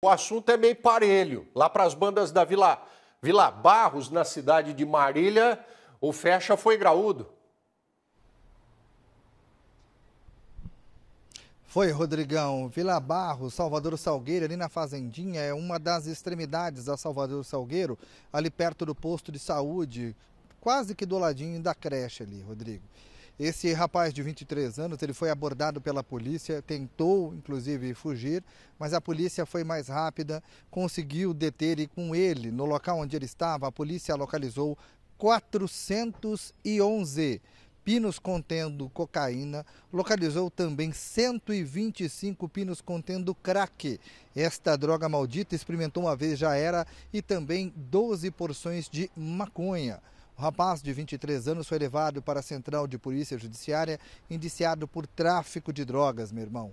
O assunto é meio parelho. Lá para as bandas da Vila, Vila Barros, na cidade de Marília, o fecha foi graúdo. Foi, Rodrigão. Vila Barros, Salvador Salgueiro, ali na Fazendinha, é uma das extremidades da Salvador Salgueiro, ali perto do posto de saúde, quase que do ladinho da creche ali, Rodrigo. Esse rapaz de 23 anos, ele foi abordado pela polícia, tentou inclusive fugir, mas a polícia foi mais rápida, conseguiu deter e com ele, no local onde ele estava, a polícia localizou 411 pinos contendo cocaína, localizou também 125 pinos contendo crack. Esta droga maldita experimentou uma vez já era e também 12 porções de maconha. O rapaz de 23 anos foi levado para a Central de Polícia Judiciária, indiciado por tráfico de drogas, meu irmão.